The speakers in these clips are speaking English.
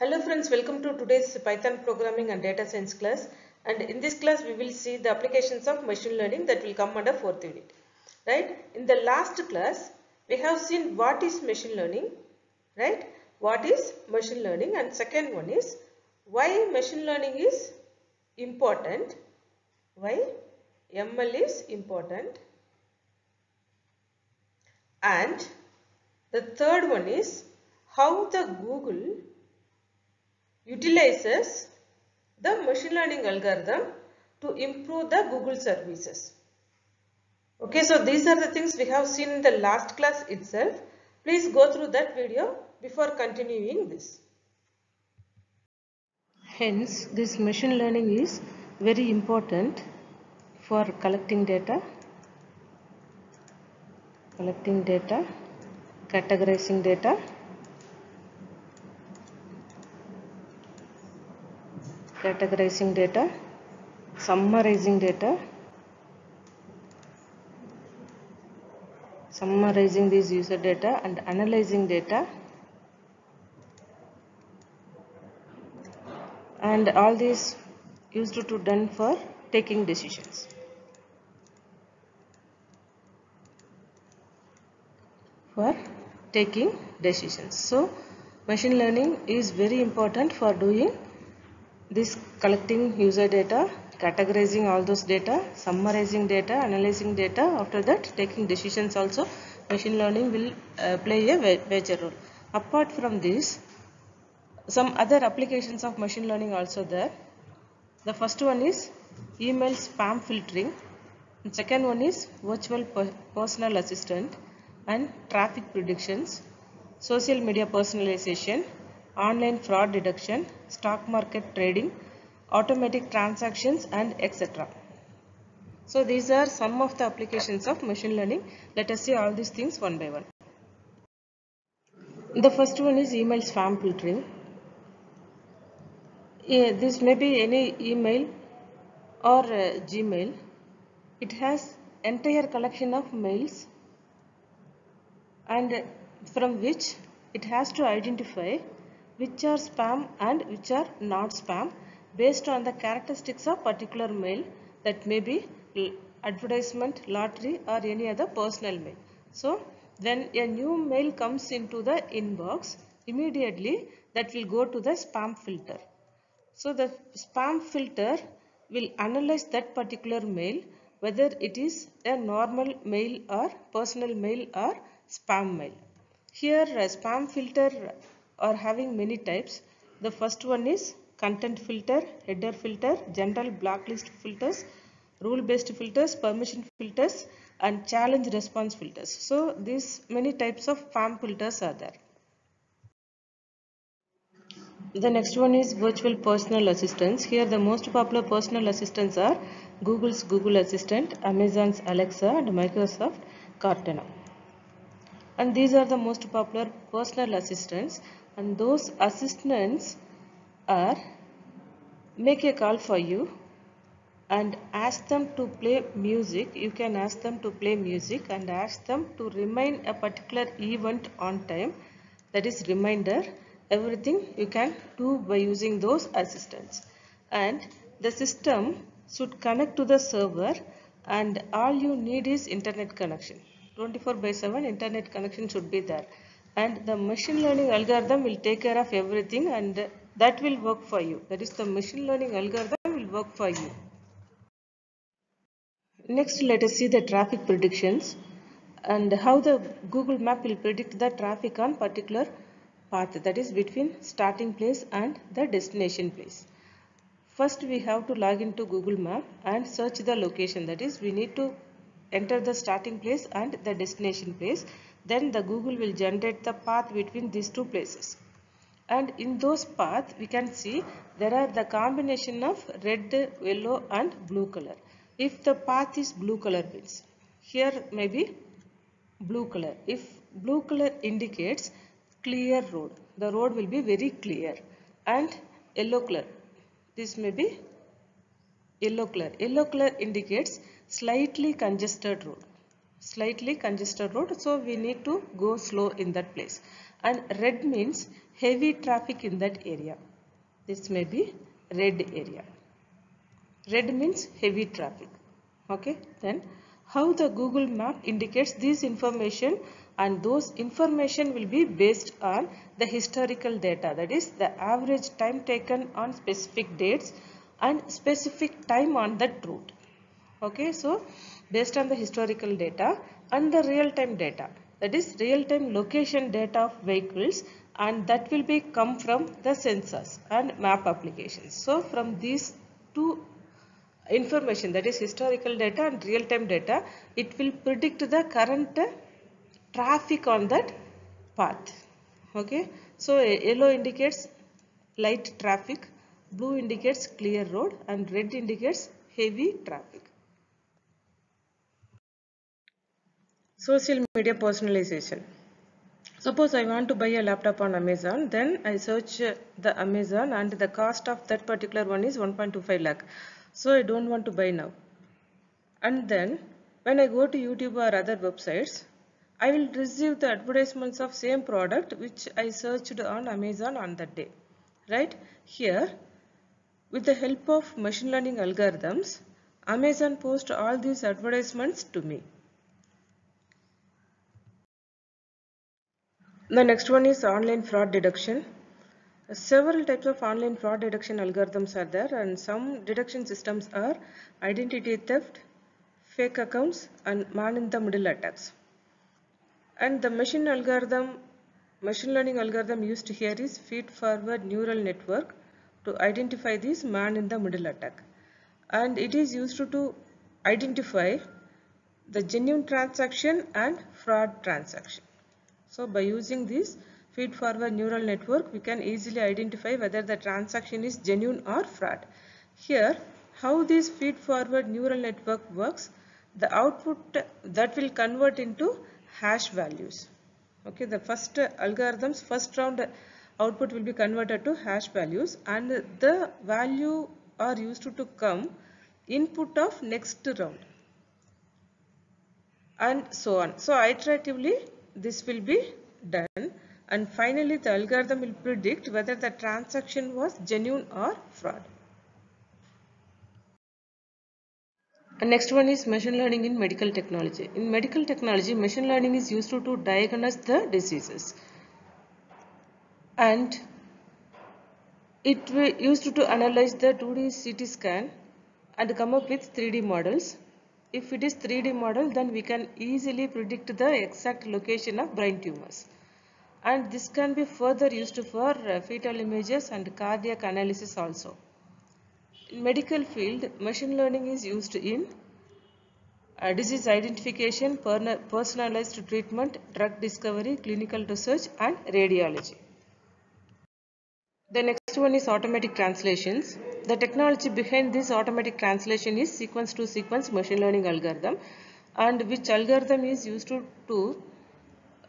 Hello friends, welcome to today's Python programming and data science class. And in this class, we will see the applications of machine learning that will come under fourth unit. Right? In the last class, we have seen what is machine learning. Right? What is machine learning? And second one is why machine learning is important. Why ML is important. And the third one is how the Google utilizes the machine learning algorithm to improve the Google services. Okay, so these are the things we have seen in the last class itself. Please go through that video before continuing this. Hence, this machine learning is very important for collecting data, collecting data, categorizing data, categorizing data, summarizing data, summarizing these user data and analyzing data and all these used to done for taking decisions. For taking decisions. So machine learning is very important for doing this collecting user data, categorizing all those data, summarizing data, analyzing data. After that, taking decisions also, machine learning will uh, play a major role. Apart from this, some other applications of machine learning also there. The first one is email spam filtering. The second one is virtual per personal assistant and traffic predictions, social media personalization, online fraud detection, stock market trading, automatic transactions and etc. So these are some of the applications of machine learning. Let us see all these things one by one. The first one is email spam filtering. This may be any email or uh, Gmail. It has entire collection of mails and from which it has to identify which are spam and which are not spam based on the characteristics of particular mail that may be advertisement, lottery or any other personal mail. So when a new mail comes into the inbox, immediately that will go to the spam filter. So the spam filter will analyze that particular mail whether it is a normal mail or personal mail or spam mail. Here spam filter are having many types. The first one is content filter, header filter, general blacklist filters, rule based filters, permission filters and challenge response filters. So these many types of spam filters are there. The next one is virtual personal assistants. Here the most popular personal assistants are Google's Google Assistant, Amazon's Alexa and Microsoft Cortana. And these are the most popular personal assistants and those assistants are make a call for you and ask them to play music. You can ask them to play music and ask them to remind a particular event on time. That is reminder. Everything you can do by using those assistants. And the system should connect to the server and all you need is internet connection. 24 by 7 internet connection should be there and the machine learning algorithm will take care of everything and that will work for you. That is the machine learning algorithm will work for you. Next let us see the traffic predictions and how the google map will predict the traffic on particular path that is between starting place and the destination place. First we have to log into google map and search the location. That is we need to enter the starting place and the destination place then the google will generate the path between these two places. And in those paths we can see there are the combination of red yellow and blue color. If the path is blue color means here maybe blue color. If blue color indicates clear road the road will be very clear. And yellow color this may be yellow color. Yellow color indicates slightly congested road slightly congested road so we need to go slow in that place and red means heavy traffic in that area. This may be red area. Red means heavy traffic. Okay, then how the Google map indicates this information and those information will be based on the historical data that is the average time taken on specific dates and specific time on that route. Okay, so based on the historical data and the real time data. That is real time location data of vehicles and that will be come from the sensors and map applications. So from these two information that is historical data and real time data it will predict the current traffic on that path. Okay? So yellow indicates light traffic blue indicates clear road and red indicates heavy traffic social media personalization suppose i want to buy a laptop on amazon then i search the amazon and the cost of that particular one is 1.25 lakh so I don't want to buy now. And then when I go to YouTube or other websites, I will receive the advertisements of same product which I searched on Amazon on that day. Right? Here, with the help of machine learning algorithms, Amazon post all these advertisements to me. The next one is online fraud detection. Several types of online fraud detection algorithms are there and some detection systems are identity theft, fake accounts and man in the middle attacks. And the machine algorithm, machine learning algorithm used here is feed forward neural network to identify this man in the middle attack. And it is used to, to identify the genuine transaction and fraud transaction. So by using this feed forward neural network we can easily identify whether the transaction is genuine or fraud. Here how this feed forward neural network works the output that will convert into hash values. Okay the first algorithms first round output will be converted to hash values and the value are used to come input of next round and so on. So iteratively this will be done and finally the algorithm will predict whether the transaction was genuine or fraud. And next one is machine learning in medical technology. In medical technology, machine learning is used to, to diagnose the diseases. And it will used to, to analyze the 2D CT scan and come up with 3D models. If it is 3D model, then we can easily predict the exact location of brain tumors and this can be further used for uh, fetal images and cardiac analysis also. In medical field, machine learning is used in uh, disease identification, personalized treatment, drug discovery, clinical research and radiology. The next one is automatic translations. The technology behind this automatic translation is sequence to sequence machine learning algorithm and which algorithm is used to, to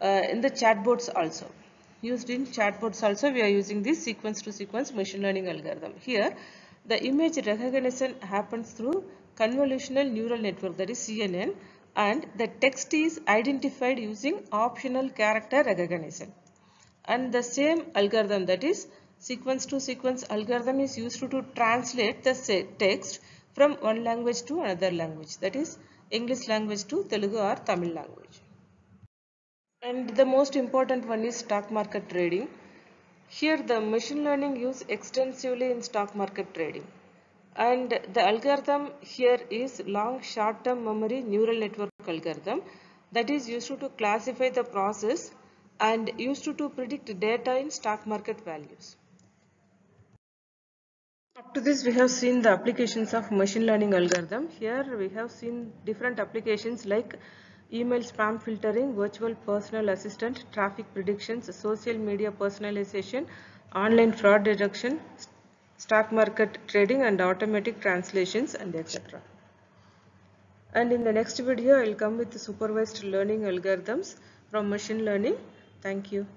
uh, in the chatbots also. Used in chatbots also we are using this sequence to sequence machine learning algorithm. Here the image recognition happens through convolutional neural network that is CNN and the text is identified using optical character recognition. And the same algorithm that is sequence to sequence algorithm is used to, to translate the text from one language to another language that is English language to Telugu or Tamil language. And the most important one is stock market trading. Here the machine learning used extensively in stock market trading. And the algorithm here is long short-term memory neural network algorithm that is used to classify the process and used to predict data in stock market values. Up to this we have seen the applications of machine learning algorithm. Here we have seen different applications like email spam filtering, virtual personal assistant, traffic predictions, social media personalization, online fraud detection, stock market trading and automatic translations and etc. And in the next video, I will come with supervised learning algorithms from machine learning. Thank you.